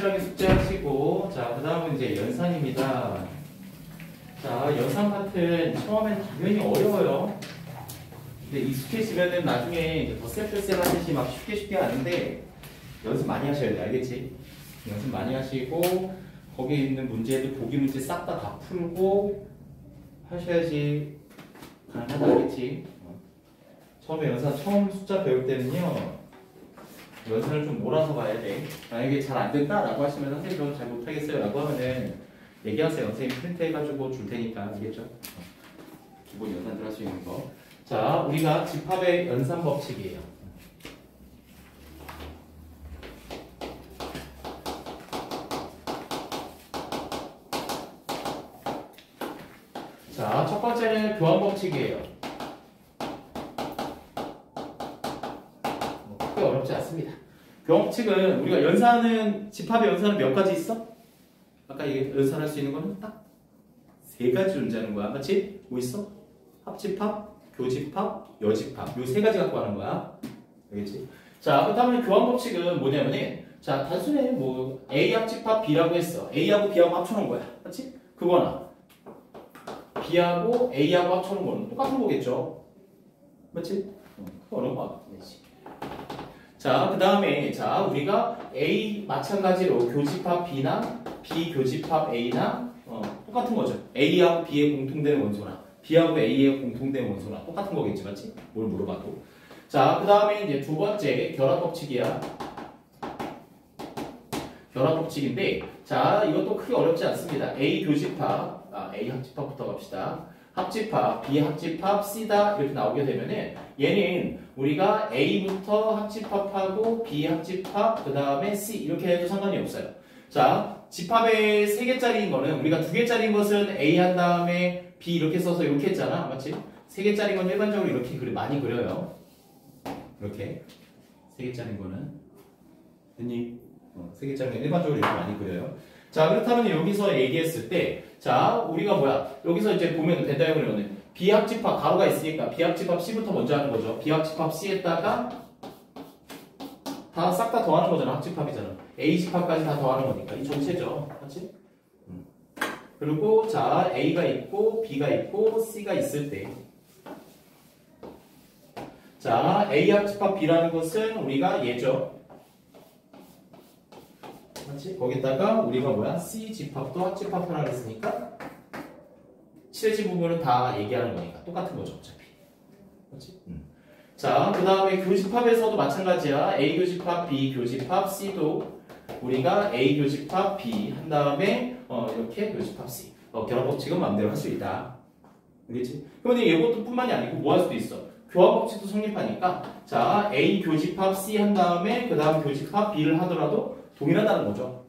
확실하게 숙제하시고 자, 그 다음은 이제 연산입니다. 자, 연산 파트는 처음엔 당연히 어려워요. 근데 익숙해지면은 나중에 이제 더 쎄쎄쎄 하듯이 막 쉽게 쉽게 하는데 연습 많이 하셔야 돼, 알겠지? 연습 많이 하시고 거기에 있는 문제들 보기 문제 싹 다 다 풀고 하셔야지 가능하다, 알겠지? 어. 처음에 연산 처음 숫자 배울 때는요 연산을 좀 몰아서 가야 돼. 만약에 잘 안 된다라고 하시면 선생님 저는 잘 못하겠어요 라고 하면은 얘기하세요. 선생님 프린트 해가지고 줄 테니까 알겠죠? 어. 기본 연산들 할 수 있는 거. 자, 우리가 집합의 연산 법칙이에요. 자, 첫 번째는 교환 법칙이에요. 뭐 않습니다. 교환 법칙은 우리가 연산은 집합의 연산은 몇 가지 있어? 아까 연산할 수 있는 거는 딱 세 가지 존재하는 거야. 맞지? 뭐 있어? 합집합, 교집합, 여집합. 요 세 가지 갖고 하는 거야. 알겠지? 자, 그다음에 교환 법칙은 뭐냐면은 자, 단순히 뭐 A 합집합 B라고 했어. A하고 B하고 합쳐놓은 거야. 맞지? 그거나 B하고 A하고 합쳐놓은 거는 똑같은 거겠죠. 맞지? 어, 그거 어려운 거 아니지. 자, 그 다음에 자 우리가 A 마찬가지로 교집합 B나 B 교집합 A나 어, 똑같은 거죠. A하고 B의 공통된 원소나 B하고 A의 공통된 원소나 똑같은 거겠지, 맞지? 뭘 물어봐도. 자, 그 다음에 이제 두 번째 결합 법칙이야. 결합 법칙인데, 자, 이것도 크게 어렵지 않습니다. A 교집합, 아, A 합집합부터 갑시다. 합집합, B 합집합, C다 이렇게 나오게 되면은 얘는 우리가 A부터 합집합하고 B 합집합, 그 다음에 C 이렇게 해도 상관이 없어요. 자, 집합의 세 개짜리인 거는 우리가 두 개짜리인 것은 A 한 다음에 B 이렇게 써서 이렇게 했잖아, 맞지? 세 개짜리인 건 일반적으로 이렇게 그리 많이 그려요. 이렇게 세 개짜리인 거는 됐니? 어, 세 개짜리는 일반적으로 이렇게 많이 그려요. 자, 그렇다면 여기서 얘기했을 때, 자, 우리가 뭐야? 여기서 이제 보면 벤다이어그램은 비합집합 가로가 있으니까 비합집합 C부터 먼저 하는 거죠. 비합집합 C에다가 다 싹 다 더하는 거잖아. 합집합이잖아. A 집합까지 다 더하는 거니까 이 전체죠. 맞지? 음. 그리고 자 A가 있고 B가 있고 C가 있을 때. 자 A 합집합 B라는 것은 우리가 얘죠. 맞지? 거기다가 우리가 뭐야? C 집합도 합집합하라 그랬으니까 실지 부분은 다 얘기하는 거니까 똑같은 거죠 어차피. 맞지? 음. 자, 그 다음에 교집합에서도 마찬가지야. A 교집합, B 교집합, C도 우리가 A 교집합, B 한 다음에 어, 이렇게 교집합 C. 어, 결합 법칙은 마음대로 할 수 있다. 알겠지? 그러면 이것도 뿐만이 아니고 뭐 할 수도 있어. 교합 법칙도 성립하니까 자, A 교집합 C 한 다음에 그 다음 교집합 B를 하더라도 동일하다는 거죠.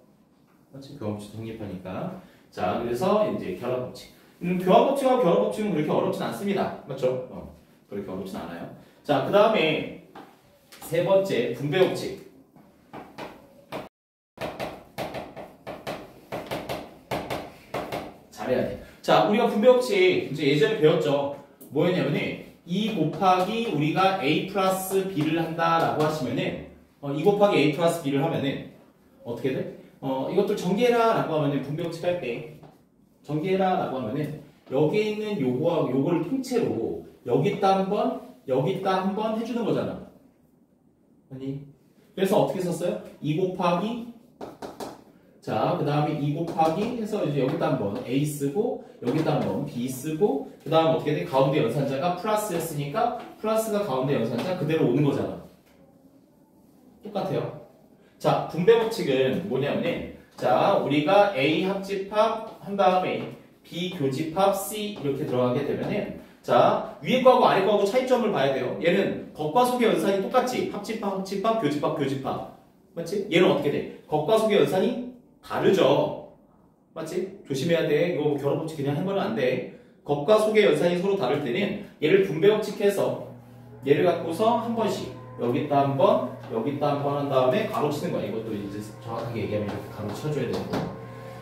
맞지? 교합 법칙 성립하니까. 자, 그래서 이제 결합 법칙. 음, 교합 법칙하고 결합 법칙은 그렇게 어렵진 않습니다. 맞죠? 어, 그렇게 어렵진 않아요. 자, 그 다음에 세 번째 분배 법칙. 잘해야 돼. 자, 우리가 분배 법칙 이제 예전에 배웠죠. 뭐였냐면은 2 곱하기 우리가 a 플러스 b를 한다라고 하시면은 어, 2 곱하기 a 플러스 b를 하면은 어떻게 돼? 어, 이것도 전개라라고 하면은 분배 법칙 할때 전개라라고 하면은 여기에 있는 요거와 요거를 통째로 여기다 한 번 여기다 한 번 해주는 거잖아. 아니 그래서 어떻게 썼어요? 2 곱하기 자, 그 다음에 2 곱하기 해서 이제 여기다 한번 A 쓰고 여기다 한번 B 쓰고 그 다음 어떻게 돼? 가운데 연산자가 플러스였으니까 플러스가 가운데 연산자 그대로 오는 거잖아. 똑같아요. 자, 분배 법칙은 뭐냐면은 자, 우리가 A 합집합 한 다음에 B 교집합 C 이렇게 들어가게 되면은 자, 위에 거하고 아래 거하고 차이점을 봐야 돼요. 얘는 겉과 속의 연산이 똑같지. 합집합, 합집합, 교집합, 교집합. 맞지? 얘는 어떻게 돼? 겉과 속의 연산이 다르죠. 맞지? 조심해야 돼. 이거 뭐 결합 법칙 그냥 해보면 안 돼. 겉과 속의 연산이 서로 다를 때는 얘를 분배 법칙해서 얘를 갖고서 한 번씩 여기다 한 번, 여기다 한 번 한 다음에 가로치는 거야. 이것도 이제 정확하게 얘기하면 이렇게 가로쳐줘야 되는 거.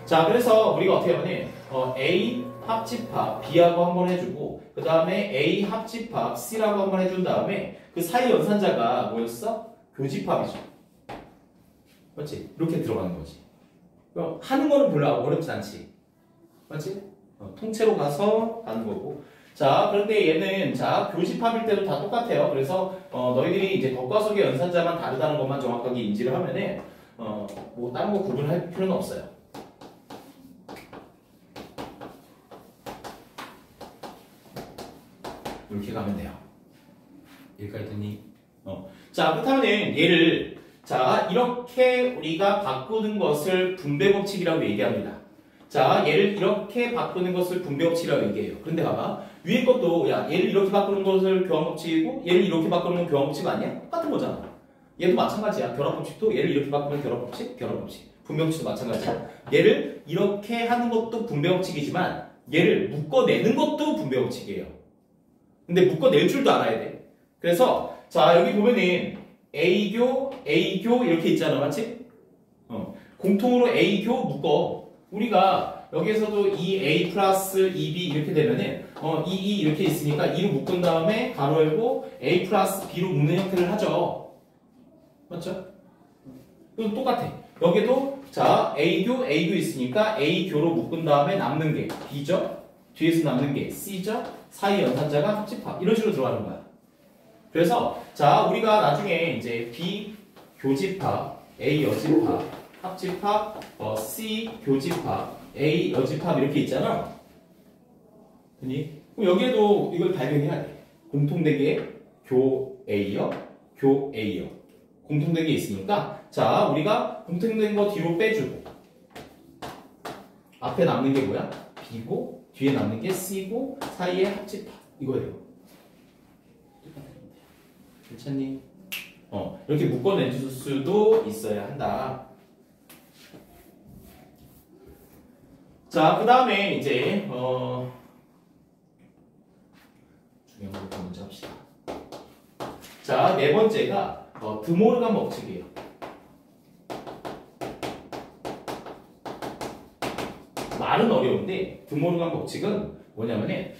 자, 그래서 우리가 어떻게 하면 어, A 합집합 B하고 한 번 해주고 그 다음에 A 합집합 C라고 한 번 해준 다음에 그 사이 연산자가 뭐였어? 교집합이죠. 맞지? 이렇게 들어가는 거지. 그럼 하는 거는 별로 어렵지 않지. 맞지? 어, 통째로 가서 가는 거고. 자, 그런데 얘는 자 교집합일 때도 다 똑같아요. 그래서 어, 너희들이 이제 덕과 속의 연산자만 다르다는 것만 정확하게 인지를 하면은 어, 뭐 다른 거 구분할 필요는 없어요. 이렇게 가면 돼요. 여기까지 됐니? 어. 자, 그렇다면 얘를 자 이렇게 우리가 바꾸는 것을 분배 법칙이라고 얘기합니다. 자, 얘를 이렇게 바꾸는 것을 분배 법칙이라고 얘기해요. 그런데 봐봐. 위에 것도 야 얘를 이렇게 바꾸는 것을 교환 법칙이고 얘를 이렇게 바꾸는 건 교환 법칙 아니야? 똑같은 거잖아. 얘도 마찬가지야. 결합 법칙도 얘를 이렇게 바꾸면 결합 법칙, 결합 법칙. 분배 법칙도 마찬가지야. 얘를 이렇게 하는 것도 분배 법칙이지만 얘를 묶어내는 것도 분배 법칙이에요. 근데 묶어낼 줄도 알아야 돼. 그래서 자 여기 보면은 A교, A교 이렇게 있잖아, 맞지? 어. 공통으로 A교 묶어. 우리가 여기에서도 이 A 플러스 2B 이렇게 되면은 어, 2, 2 이렇게 있으니까 2로 묶은 다음에 가로 열고 A 플러스 B로 묶는 형태를 하죠. 맞죠? 이건 똑같아. 여기도 자 A교, A교 있으니까 A교로 묶은 다음에 남는 게 B죠? 뒤에서 남는 게 C죠? 사이 연산자가 합집합 이런 식으로 들어가는 거야. 그래서 자 우리가 나중에 이제 B 교집합, A 여집합, 합집합, 어, C 교집합, A 여집합 이렇게 있잖아. 그니? 그럼 여기에도 이걸 발견해야 돼. 공통된 게 교 A요, 교 A요. 공통된 게 있으니까 자 우리가 공통된 거 뒤로 빼주고 앞에 남는 게 뭐야? B고 뒤에 남는 게 C고 사이에 합집합 이거예요. 괜찮니? 어 이렇게 묶어내줄 수도 있어야 한다. 자, 그 다음에 이제 어 중요한 거 먼저 합시다. 자, 네 번째가 어, 드모르간 법칙이에요. 말은 어려운데 드모르간 법칙은 뭐냐면은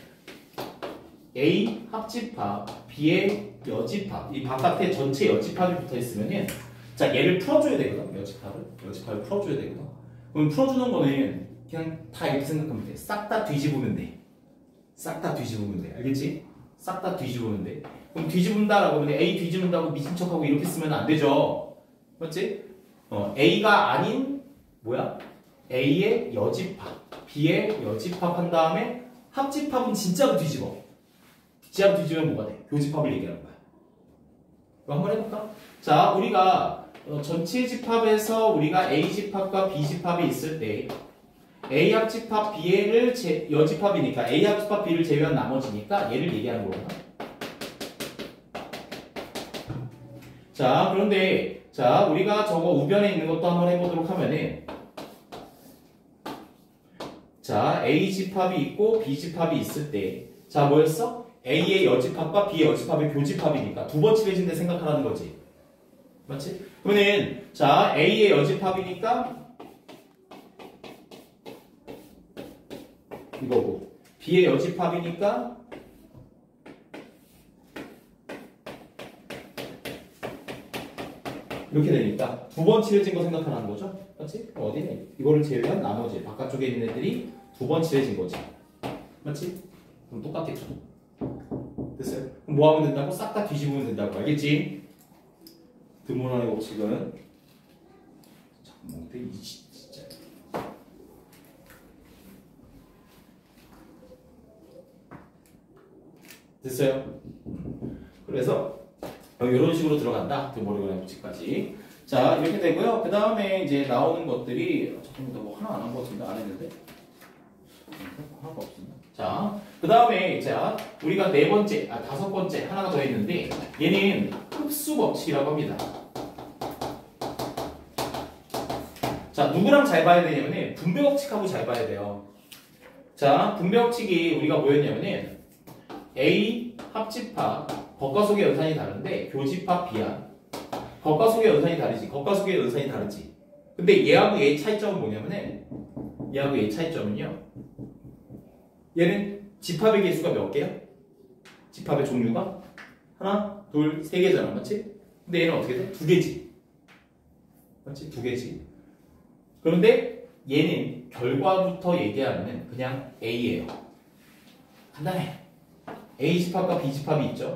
A 합집합, B의 여집합, 이 바깥에 전체 여집합이 붙어 있으면은 자 얘를 풀어줘야 되거든, 여집합을 여집합을 풀어줘야 되거든. 그럼 풀어주는 거는 그냥 다 이렇게 생각하면 돼. 싹 다 뒤집으면 돼. 싹 다 뒤집으면 돼. 알겠지? 싹 다 뒤집으면 돼. 그럼 뒤집은다라고 하면 A 뒤집는다고 미친 척하고 이렇게 쓰면 안 되죠. 맞지? 어, A가 아닌 뭐야? A의 여집합, B의 여집합 한 다음에 합집합은 진짜로 뒤집어. 진짜로 뒤집으면 뭐가 돼? 교집합을 얘기하는 거야. 이거 한번 해볼까? 자, 우리가 어, 전체 집합에서 우리가 A 집합과 B 집합이 있을 때 A 합집합 B를 제, 여집합이니까 A 합집합 B를 제외한 나머지니까 얘를 얘기하는 거구나. 자, 그런데 자, 우리가 저거 우변에 있는 것도 한번 해보도록 하면은 자, A 집합이 있고 B 집합이 있을 때 자, 뭐였어? A의 여집합과 B의 여집합의 교집합이니까 두 번 칠해진데 생각하라는 거지. 맞지? 그러면은 자, A의 여집합이니까 이거고 B의 여집합이니까 이렇게 되니까 두 번 칠해진 거 생각하라는 거죠? 맞지? 어디네? 이거를 제외한 나머지 바깥쪽에 있는 애들이 두 번 칠해진 거지. 맞지? 그럼 똑같겠죠. 됐어요? 그럼 뭐 하면 된다고? 싹 다 뒤집으면 된다고. 알겠지? 드모나의 법칙은 잠깐만, 근데 이 진짜 됐어요? 그래서 이런 식으로 들어간다. 드모르간의 법칙까지. 자, 이렇게 되고요. 그 다음에 이제 나오는 것들이 어, 잠깐만, 뭐 하나 안 한 것 같은데 안 했는데 하나가 없었나? 자, 그 다음에 자 우리가 네 번째, 아 다섯 번째 하나가 더 있는데 얘는 흡수 법칙이라고 합니다. 자, 누구랑 잘 봐야 되냐면은 분배 법칙하고 잘 봐야 돼요. 자, 분배 법칙이 우리가 뭐였냐면은 A 합집합 겉과 속의 연산이 다른데 교집합 B야. 겉과 속의 연산이 다르지. 겉과 속의 연산이 다르지. 근데 얘하고 얘의 차이점은 뭐냐면은 얘하고 얘의 차이점은요. 얘는 집합의 개수가 몇 개야? 집합의 종류가 하나, 둘, 세 개잖아, 맞지? 근데 얘는 어떻게 돼? 두 개지. 맞지? 두 개지. 그런데 얘는 결과부터 얘기하면 그냥 A예요. 간단해. A 집합과 B 집합이 있죠.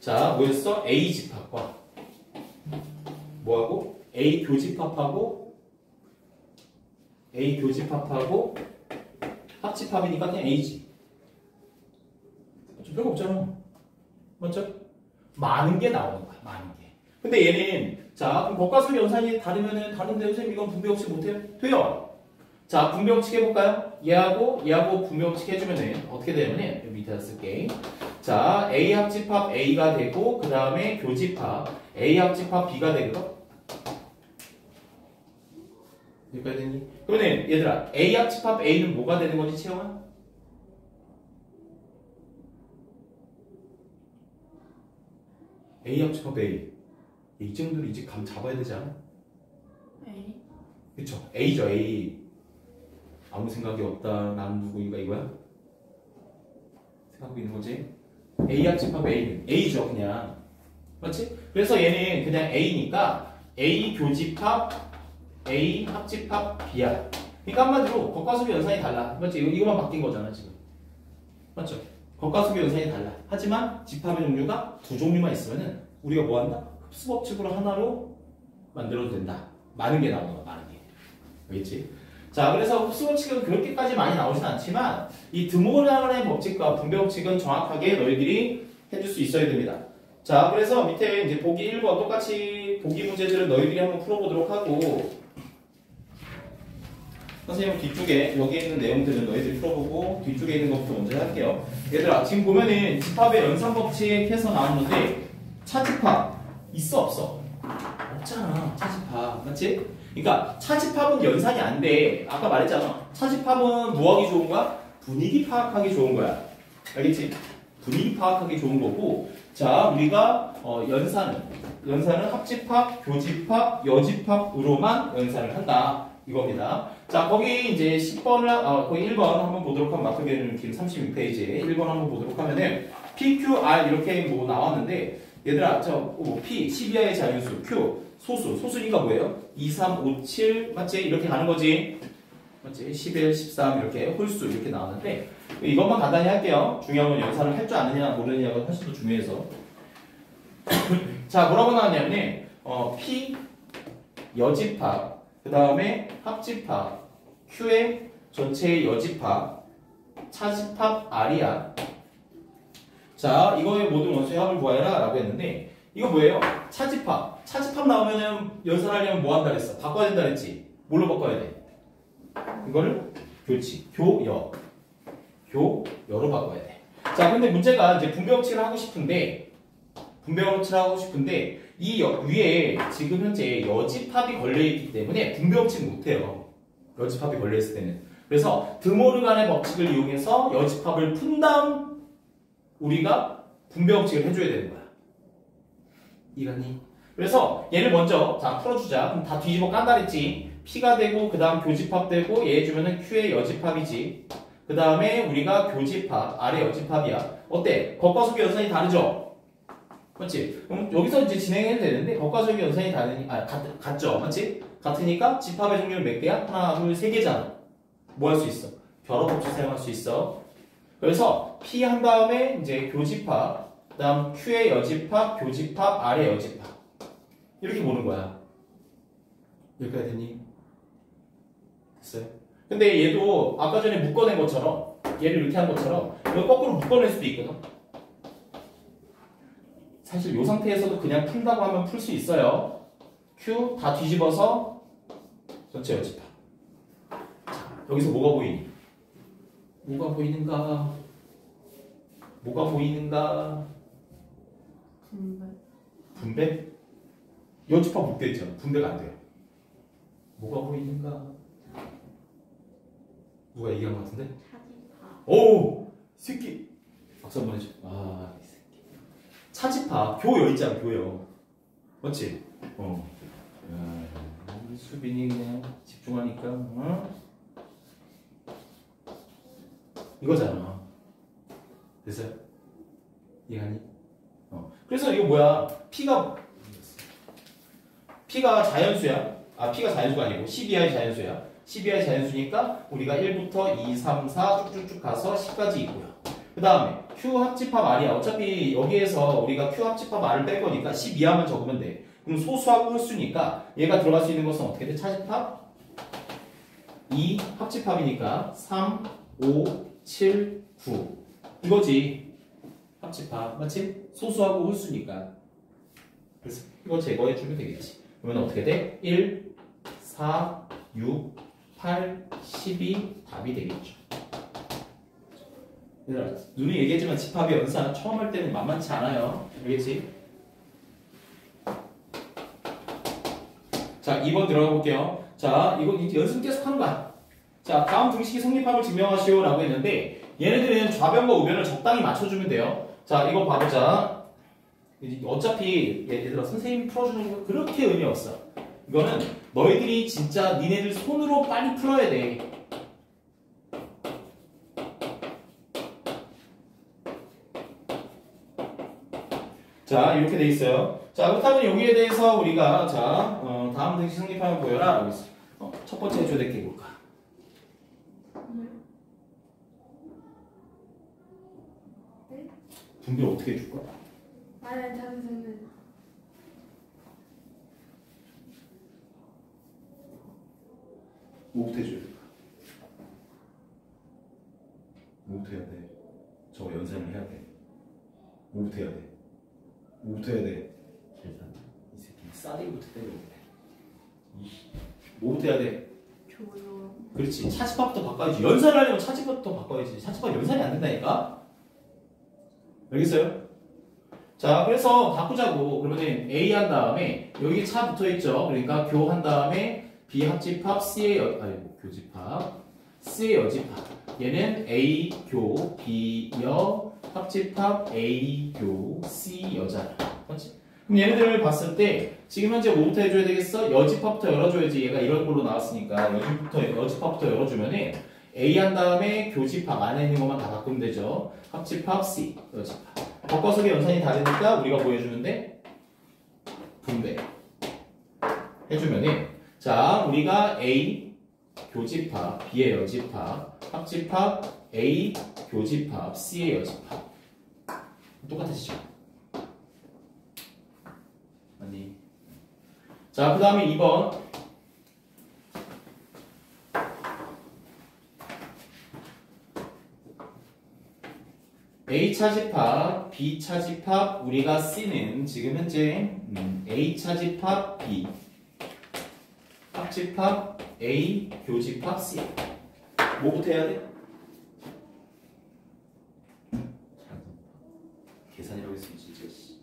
자, 뭐였어? A 집합과 뭐하고? A 교집합하고 A 교집합하고 합집합이니까 그냥 A지. 좀 별거 없잖아. 맞죠? 많은 게 나오는 거야. 많은 게. 근데 얘는 자 그럼 겉과속 연산이 다르면은 다른데 선생님 이건 분배법칙 못해요? 돼요. 자 분배법칙 해볼까요? 얘하고 얘하고 분배법칙 해주면은 어떻게 되냐면은 여기 밑에다 쓸게. 자 A 합집합 A가 되고 그 다음에 교집합 A 합집합 B가 되거든. 여기까지 되니? 그러면 얘들아 A 합집합 A는 뭐가 되는 거지 채영아? A 합집합 A 이 정도로 이제 감 잡아야 되지 않아? A. 그쵸 A죠 A 아무 생각이 없다 난 누구인가 이거야? 생각하고 있는 거지? A 합집합 A는 A죠 그냥 맞지? 그래서 얘는 그냥 A니까 A 교집합 A 합집합 B야 그러니까 한마디로 겉과 속의 연산이 달라 맞지? 이거, 이거만 바뀐 거잖아 지금 맞죠? 겉과 속의 연산이 달라 하지만 집합의 종류가 두 종류만 있으면은 우리가 뭐 한다? 흡수 법칙으로 하나로 만들어도 된다 많은 게 나오는 거야 많은 게 알겠지? 자 그래서 흡수 법칙은 그렇게까지 많이 나오진 않지만 이 드모라의 법칙과 분배 법칙은 정확하게 너희들이 해줄 수 있어야 됩니다 자 그래서 밑에 이제 보기 1번 똑같이 보기 문제들을 너희들이 한번 풀어보도록 하고 선생님 뒤쪽에 여기 있는 내용들은 너희들이 풀어보고 뒤쪽에 있는 것부터 먼저 할게요. 얘들아 지금 보면은 집합의 연산 법칙에서 나오는데 차집합 있어 없어? 없잖아 차집합 맞지? 그러니까 차집합은 연산이 안 돼. 아까 말했잖아. 차집합은 뭐 하기 좋은 거야? 분위기 파악하기 좋은 거야. 알겠지? 분위기 파악하기 좋은 거고 자 우리가 어, 연산은 연산은 합집합, 교집합, 여집합으로만 연산을 한다. 이겁니다. 자, 거기 이제 10번을, 어, 거기 1번 한번 보도록 하면 마크게는 길 36페이지에 1번 한번 보도록 하면은 PQR 이렇게 뭐 나왔는데 얘들아, 저, 뭐 P, 12하의 자연수, Q, 소수, 소수니까 뭐예요? 2, 3, 5, 7, 맞지? 이렇게 가는 거지. 맞지? 11, 13 이렇게 홀수 이렇게 나왔는데 이것만 간단히 할게요. 중요한 건 연산을 할 줄 아느냐 모르느냐가 훨씬 더 중요해서. 자, 뭐라고 나왔냐면 어, P 여집합 그 다음에 합집합, Q의 전체의 여집합, 차집합 R이야. 자, 이거의 모든 원소의 합을 구하여라 라고 했는데 이거 뭐예요? 차집합. 차집합 나오면은 연산하려면 뭐 한다 그랬어? 바꿔야 된다 그랬지? 뭘로 바꿔야 돼? 이거를 교치, 교여. 교여로 바꿔야 돼. 자, 근데 문제가 이제 분배법칙을 하고 싶은데 분배법칙을 하고 싶은데 이 여- 위에 지금 현재 여집합이 걸려있기 때문에 분배법칙 못해요. 여집합이 걸려있을 때는. 그래서 드모르간의 법칙을 이용해서 여집합을 푼 다음 우리가 분배법칙을 해줘야 되는 거야. 이해갔니? 그래서 얘를 먼저 자 풀어주자. 그럼 다 뒤집어 깐다 그랬지. P가 되고 그 다음 교집합 되고 얘 주면은 Q의 여집합이지. 그 다음에 우리가 교집합, 아래 여집합이야. 어때? 겉과 속의 연산이 다르죠? 맞지? 그럼 여기서 이제 진행해도 되는데 겉과 속의 연산이 다르니 아 같, 같죠? 맞지? 같으니까 집합의 종류는 몇 개야? 하나, 둘, 세 개잖아. 뭐 할 수 있어? 결합 법칙 사용할 수 있어. 그래서 P 한 다음에 이제 교집합, 그 다음 Q의 여집합, 교집합, R의 여집합 이렇게 보는 거야. 여기까지 됐니? 됐어요? 근데 얘도 아까 전에 묶어낸 것처럼 얘를 이렇게 한 것처럼 이거 거꾸로 묶어낼 수도 있거든. 사실 이 상태에서도 그냥 푼다고 하면 풀 수 있어요. Q 다 뒤집어서 전체 여집합. 자, 여기서 뭐가 보이니? 뭐가 보이는가? 뭐가 보이는가? 분배. 분배? 여집합 묶여있잖아. 분배가 안 돼요. 뭐가 보이는가? 누가 얘기한 것 같은데? 차집합. 오! 새끼! 박수 한번 해줘. 아, 이 새끼. 차집합, 교여 있잖아, 교여. 맞지? 어. 야, 수빈이 그냥 집중하니까, 어? 이거잖아. 됐어요? 이해하니? 어. 그래서 이거 뭐야? P가, P가 자연수야. 아 P가 자연수가 아니고 12i 자연수야. 12i 자연수니까 우리가 1부터 2, 3, 4 쭉쭉쭉 가서 10까지 있고요. 그 다음에 Q 합집합 R이야. 어차피 여기에서 우리가 Q 합집합 R을 뺄 거니까 12하면 적으면 돼. 그럼 소수하고 홀수니까 얘가 들어갈 수 있는 것은 어떻게 돼? 차집합? 2 합집합이니까 3, 5, 7, 9 이거지. 합집합. 맞지? 소수하고 홀수니까. 그래서 이거 제거해 주면 되겠지 그러면 어떻게 돼? 1, 4, 6, 8, 12 답이 되겠죠. 얘들아 눈이 얘기했지만 집합의 연산 처음 할 때는 만만치 않아요. 알겠지? 자 2번 들어가 볼게요. 자 이거 연습 계속 하는 거야. 자 다음 등식이 성립함을 증명하시오 라고 했는데 얘네들은 좌변과 우변을 적당히 맞춰주면 돼요. 자 이거 봐보자 어차피 얘들아 선생님이 풀어주는 거 그렇게 의미 없어. 이거는 너희들이 진짜 니네들 손으로 빨리 풀어야 돼. 자 이렇게 돼 있어요. 자 그렇다면 여기에 대해서 우리가 자 어, 다음 등식 성립하면 보여라 라고 했어 어, 첫 번째 해줘야 될게 뭘까? 네? 분배 어떻게 해줄 거야? 아니 될까? 뭐부터 해야 돼? 저거 연산을 해야 돼. 해야 돼? 뭐부터 해야 돼? 계산. 이 새끼 싸대기부터. 뭐부터 해야 돼? 그렇지. 차집합부터 바꿔야지. 연산을 하려면 차집합부터 바꿔야지. 차집합 연산이 안 된다니까? 알겠어요? 자, 그래서 바꾸자고. 그러면 A 한 다음에 여기 차 붙어 있죠. 그러니까 교 한 다음에 B 합집합 C의 여, 아니 뭐 교집합 C의 여집합. 얘는 A 교 B 여 합집합 A 교 C 여자. 맞지? 그럼 얘네들을 봤을 때 지금 현재 뭐부터 해줘야 되겠어? 여집합부터 열어줘야지. 얘가 이런 걸로 나왔으니까 여집부터 여집합부터 열어주면은 A 한 다음에 교집합 안에 있는 것만 다 바꾸면 되죠. 합집합 C 여집합. 바꿔서의 연산이 다르니까 우리가 뭐 해주면 돼? 분배 해주면은 자 우리가 A 교집합 B의 여집합 합집합 A 교집합 C의 여집합 똑같으시죠? 아니 자그 다음에 2번 A 차집합, B 차집합, 우리가 C는 지금 현재 음, A 차집합 B, 합집합 A, 교집합 C. 뭐부터 해야 돼? 계산이라고 했으면 진짜 씨.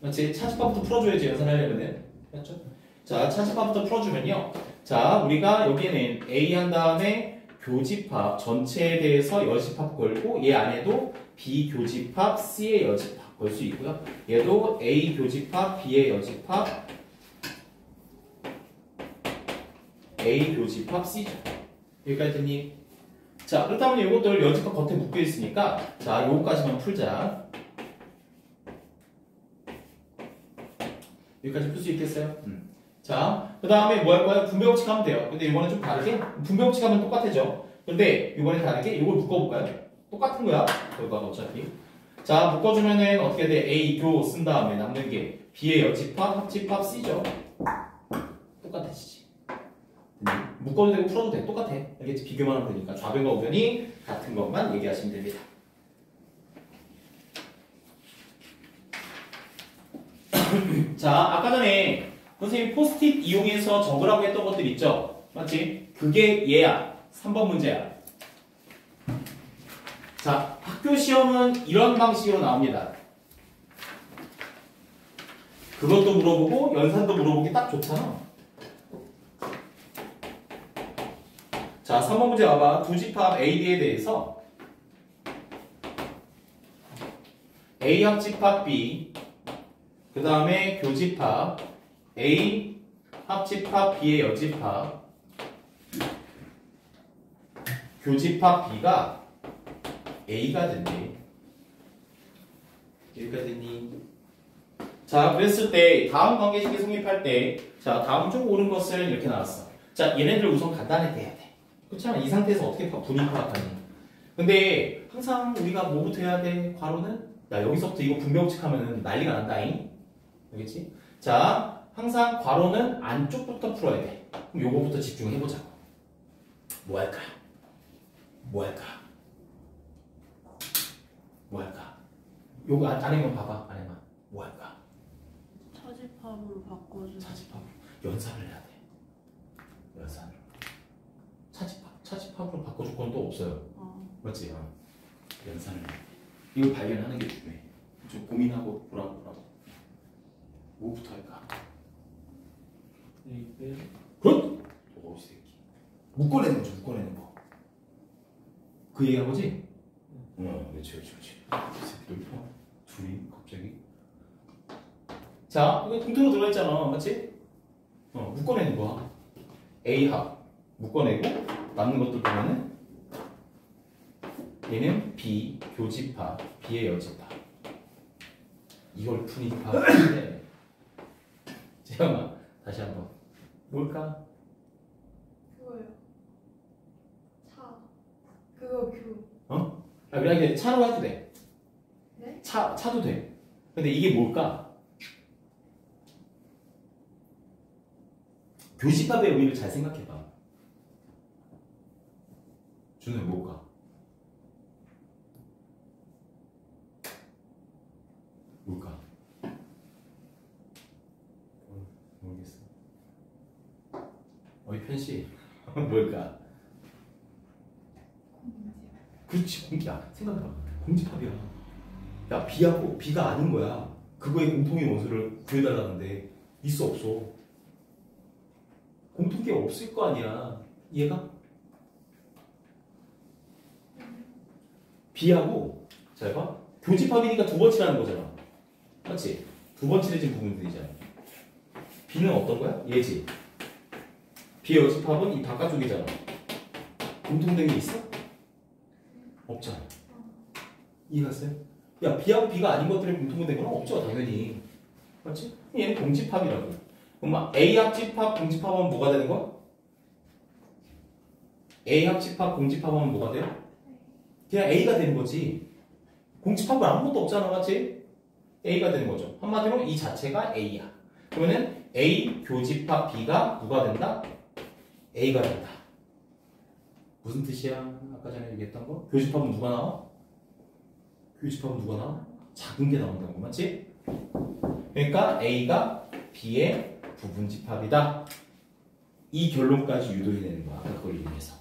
맞지? 차집합부터 풀어줘야지 연산하려면은 맞죠? 자 차집합부터 풀어주면요 자 우리가 여기는 A 한 다음에 교집합 전체에 대해서 여집합 걸고 얘 안에도 B 교집합 C의 여집합 걸 수 있고요. 얘도 A 교집합 B의 여집합 A 교집합 C죠. 여기까지 됐니? 자 그렇다면 이것들 여집합 겉에 묶여 있으니까 자 요거까지만 풀자. 여기까지 풀 수 있겠어요? 음. 자, 그 다음에 뭐 할 거야? 분배 법칙 하면 돼요. 근데 이번엔 좀 다르게? 분배 법칙 하면 똑같아져. 근데 이번엔 다르게 이걸 묶어볼까요? 똑같은 거야. 결과가 어차피. 자, 묶어주면은 어떻게 돼? A 교 쓴 다음에 남는 게 B의 여집합, 합집합 C죠. 똑같아지지. 묶어도 되고 풀어도 돼. 똑같아. 알겠지? 비교만 하면 되니까. 좌변과 우변이 같은 것만 얘기하시면 됩니다. 자, 아까 전에 선생님 포스트잇 이용해서 적으라고 했던 것들 있죠? 맞지? 그게 얘야. 3번 문제야. 자, 학교 시험은 이런 방식으로 나옵니다. 그것도 물어보고 연산도 물어보기 딱 좋잖아. 자, 3번 문제 와봐. 두 집합 A, B에 대해서 A 합 집합 B 그 다음에 교집합 A 합집합 B의 여집합 교집합 B가 A가 된대 여기까지 됐니? 자, 그랬을 때 다음 관계식이 성립할 때, 자, 다음 쭉 오른 것을 이렇게 나왔어. 자, 얘네들 우선 간단하게 해야 돼. 그렇잖아. 이 상태에서 어떻게 파- 분위 파악하니? 근데 항상 우리가 뭐부터 해야 돼? 괄호는? 야, 여기서부터 이거 분명칙 하면은 난리가 난다잉. 알겠지? 자, 항상 괄호는 안쪽부터 풀어야 돼. 그럼 요거부터 집중해보자고. 뭐 할까? 뭐 할까? 뭐 할까? 요거 안- 안에만 봐봐, 안에만. 뭐 할까? 차집합으로 바꿔주세요. 차집합 연산을 해야 돼. 연산을. 차집합 차집합으로 바꿔줄 건 또 없어요. 어, 맞지? 어. 연산을. 해. 이걸 발견하는 게 중요해. 좀 고민하고 보라고 보라고. 뭐부터 할까? Good. 오 새끼. 묶어내는 거죠. 묶어내는 거. 그 얘기한 거지? 어, 그렇지, 그렇지, 그렇지. 이 새끼들 봐. 둘이 갑자기. 자, 이거 공통으로 들어있잖아, 맞지? 어, 묶어내는 거야. A 합 묶어내고 남는 것들 보면은 얘는 B 교집합, B의 여집합. 이걸 푸니까 근데 재영아 다시 한번 뭘까? 그거요. 차. 그거 교. 아 그냥 이게 차로 해도 돼. 네? 차 차도 돼. 근데 이게 뭘까? 교집합의 의미를 잘 생각해봐. 준호 뭘까? 뭘까? 어, 모르겠어. 어이 편씨 뭘까? 그렇지 공기야 생각해봐 공집합이야 야 B하고 B가 아닌 거야 그거의 공통의 원소를 구해달라는데 있어 없어 공통계 없을 거 아니야 이해가? B하고 잘 봐. 교집합이니까 두번 칠하는 거잖아. 맞지? 두번 칠해진 부분들이잖아. B는 어떤 거야? 얘지. B의 여집합은 이 바깥쪽이잖아. 공통된 게 있어? 없잖아. 이해갔어요? 야, B하고 B가 아닌 것들이 공통된 건 없죠, 당연히. 맞지? 얘는 공집합이라고. 그럼 막 A 합 집합, 공집합하면 뭐가 되는 거야? A 합 집합, 공집합하면 뭐가 돼요? 그냥 A가 되는 거지. 공집합은 아무것도 없잖아, 맞지? A가 되는 거죠. 한마디로 이 자체가 A야. 그러면은 A 교집합 B가 누가 된다? A가 된다. 무슨 뜻이야? 아까 전에 얘기했던 거? 교집합은 누가 나와? 교집합은 누가 나와? 작은 게 나온다는 거 맞지? 그러니까 A가 B의 부분집합이다. 이 결론까지 유도해 내는 거야. 아까 그걸 이용해서.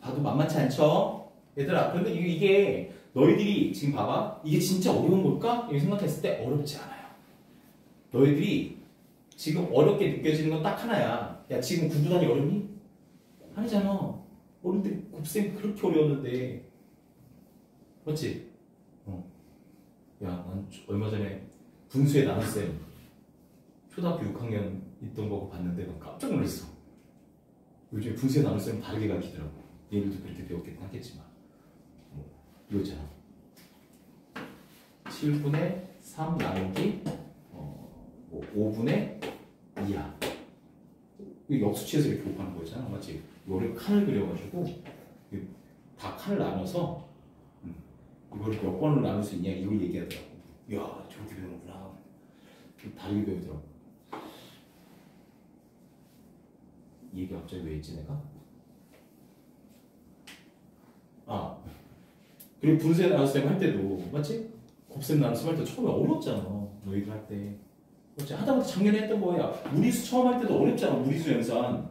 봐도 만만치 않죠? 얘들아, 그런데 이게 너희들이 지금 봐봐. 이게 진짜 어려운 걸까? 이렇게 생각했을 때 어렵지 않아요. 너희들이 지금 어렵게 느껴지는 건 딱 하나야. 야, 지금 구구단이 어렵니? 아니잖아. 어릴 때 곱셈 그렇게 어려웠는데. 맞지? 어. 야, 난 얼마 전에 분수의 나눗셈 초등학교 6학년 있던 거 봤는데 난 깜짝 놀랐어. 요즘에 분수의 나눗셈 다르게 가르치더라고. 얘들도 그렇게 배웠겠긴 하겠지만. 뭐, 이거 있잖아. 7분의 3 나누기 어, 뭐 5분의 2야. 이게 역수치에서 이렇게 곱하는 거잖아. 맞지? 이거를 칸을 그려가지고 이다 칸을 나눠서 음, 이거를 몇 번을 나눌 수 있냐 이걸 얘기하더라고. 이야 저렇게 배우는구나. 좀 다르게 배우더라고. 이 얘기 갑자기 왜 했지 내가? 아 그리고 분쇄 나눗셈 할 때도 맞지? 곱셈 나눗셈 할 때 처음에 어려웠잖아 너희들 할 때. 맞지? 하다못해 작년에 했던 거야. 무리수 처음 할 때도 어렵잖아 무리수 연산.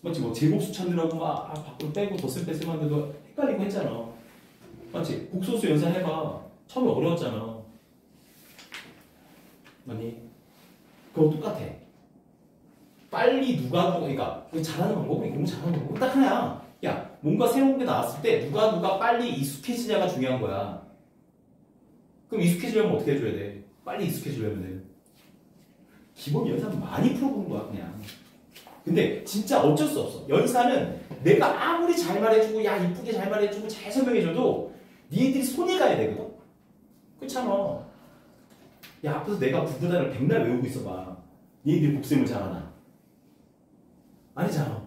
맞지? 뭐 제곱수 찾느라고 막 아, 밖으로 빼고 덧셈 뺄셈 하는데도 헷갈리고 했잖아. 맞지? 곡소수 연산 해봐. 처음에 어려웠잖아. 맞니? 그거 똑같아. 빨리 누가 누가 그러니까 잘하는 방법은 공부 잘하는 방법은 딱 하나야. 야 뭔가 새로운 게 나왔을 때 누가 누가 빨리 익숙해지냐가 중요한 거야. 그럼 익숙해지려면 어떻게 해줘야 돼? 빨리 익숙해지려면 기본 연산 많이 풀어보는 거야 그냥. 근데 진짜 어쩔 수 없어. 연산은 내가 아무리 잘 말해주고 야 이쁘게 잘 말해주고 잘 설명해줘도 니네들이 손이 가야 되거든. 그렇잖아. 야, 앞에서 내가 부분단을 백날 외우고 있어봐. 니네들이 곱셈을 잘하나? 아니잖아.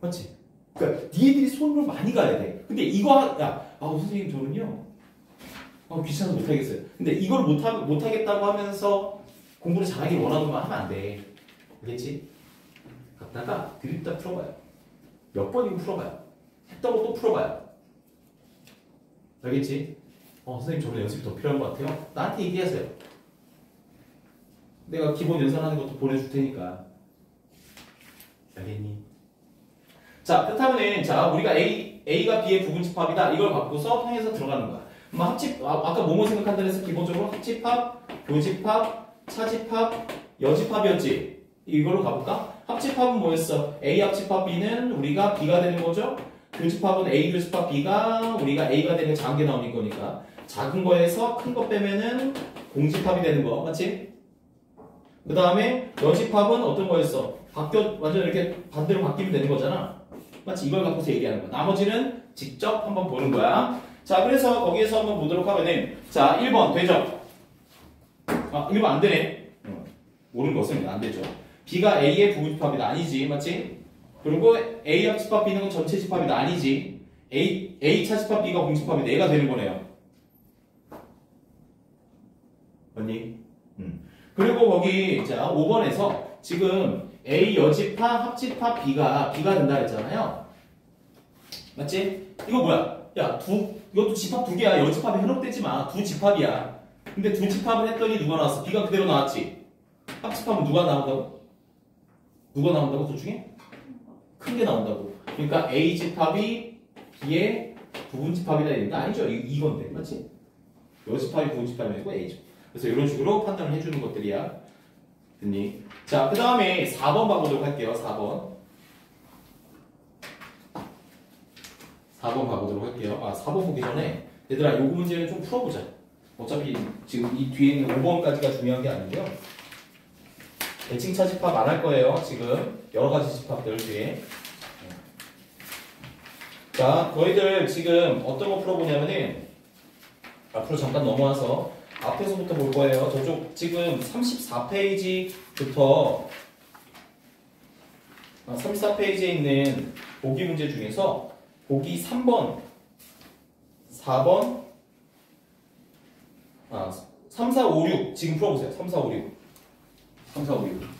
맞지? 그러니까 니네들이 손으로 많이 가야 돼. 근데 이거, 하- 야, 아, 선생님 저는요. 아, 귀찮아서 못하겠어요. 근데 이걸 못하, 못하겠다고 하면서 공부를 잘하길 원하는 거 하면 안 돼. 알겠지? 갔다가 그립다 풀어봐요. 몇 번이고 풀어봐요. 거또 풀어봐요. 알겠지? 어, 선생님 저보다 연습이 더 필요한 것 같아요. 나한테 얘기하세요. 내가 기본 연산하는 것도 보내줄 테니까. 알겠니? 자, 그렇다면은, 자, 우리가 A, A가 B의 부분집합이다. 이걸 갖고서 통해서 들어가는 거야. 뭐 합집, 아, 아까 뭐뭐 생각한다 해서 기본적으로 합집합, 교집합, 차집합, 여집합이었지. 이걸로 가볼까? 합집합은 뭐였어? A 합집합 B는 우리가 B가 되는 거죠? 교집합은 A 교집합 B가 우리가 A가 되는 작은 게 나오는 거니까. 작은 거에서 큰 거 빼면은 공집합이 되는 거. 맞지? 그 다음에 여집합은 어떤 거였어? 바뀌어, 완전 이렇게 반대로 바뀌면 되는 거잖아. 맞지? 이걸 갖고서 얘기하는 거야. 나머지는 직접 한번 보는 거야. 자, 그래서 거기에서 한번 보도록 하면은, 자, 1번 되죠? 아, 1번 안 되네. 어, 옳은 것은 안 되죠. B가 A의 부분집합이다. 아니지. 맞지? 그리고 A 합집합 B는 건 전체 집합이다. 아니지. A, A 차 집합 B가 공집합이다. 얘가 되는 거네요. 맞니? 음. 그리고 거기, 자, 5번에서 지금 A 여집합, 합집합 B가 B가 된다 그랬잖아요. 맞지? 이거 뭐야? 야, 두, 이것도 집합 두 개야. 여집합에 현혹되지 마. 두 집합이야. 근데 두 집합을 했더니 누가 나왔어? B가 그대로 나왔지? 합집합은 누가 나온다고? 누가 나온다고? 둘 중에? 큰 게 나온다고. 그러니까 A 집합이 B의 부분 집합이다 이니까 아니죠? 이, 이건데. 맞지? 여 집합이 부분 집합이 아니고 A 집. 그래서 이런 식으로 판단을 해주는 것들이야. 됐니? 자, 그 다음에 4번 봐보도록 할게요. 4번. 4번 봐보도록 할게요. 아, 4번 보기 전에 얘들아, 요거 문제는 좀 풀어보자. 어차피 지금 이 뒤에 있는 5번까지가 중요한 게 아니고요. 대칭차 집합 안 할 거예요. 지금 여러 가지 집합들 뒤에. 자, 너희들 지금 어떤 거 풀어보냐면은 앞으로 잠깐 넘어와서 앞에서부터 볼 거예요. 저쪽 지금 34페이지부터 34페이지에 있는 보기 문제 중에서 보기 3번, 4번, 아, 3, 4, 5, 6 지금 풀어보세요. 3, 4, 5, 6 3, 4, 5, 6